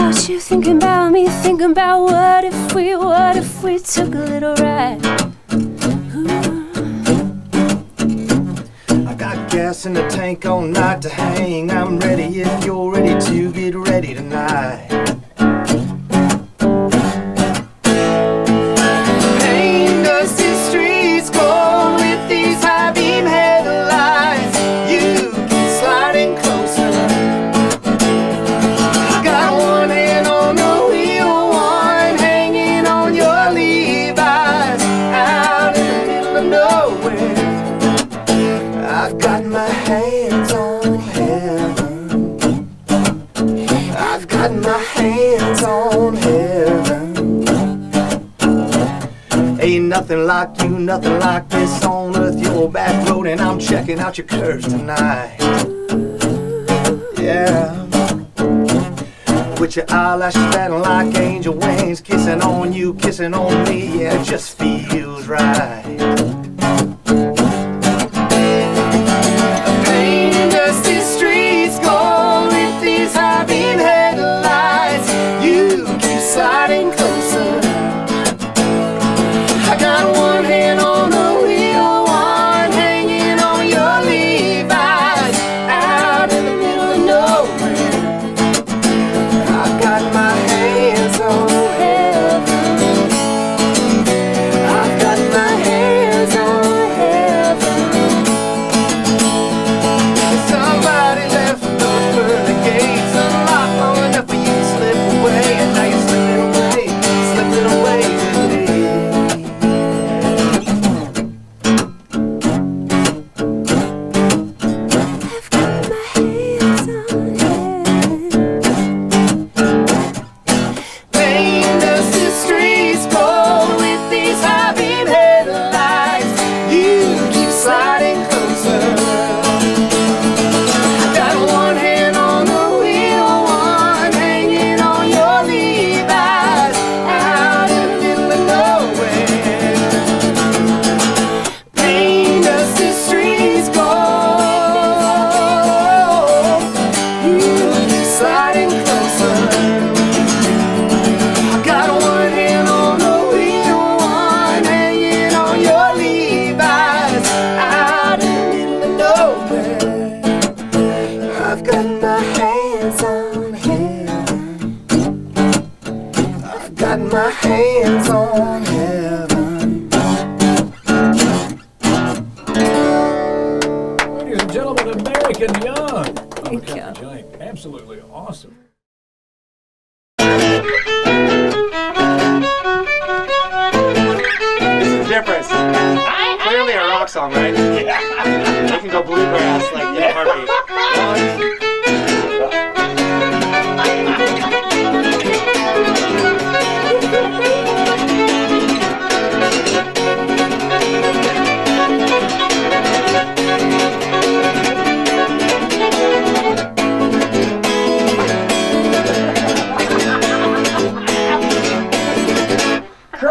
about you, thinking about me, thinking about what if we, what if we took a little ride. I got gas in the tank all night to hang. I'm ready if you're ready to get ready tonight. Got my hands on heaven. I've got my hands on heaven. Ain't nothing like you, nothing like this on earth. Your back road, and I'm checking out your curves tonight. Yeah. With your eyelashes batting like angel wings, kissing on you, kissing on me, yeah, it just feels right. Got my hands on heaven. I've got my hands on heaven. Ladies and gentlemen, American Young. Thank Captain you. Giant. Absolutely awesome. This is different. Clearly a rock song, right? Yeah. They can go bluegrass like in a heartbeat.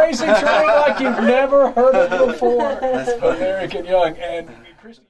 Crazy train like you've never heard it before. American Young. And Kristy.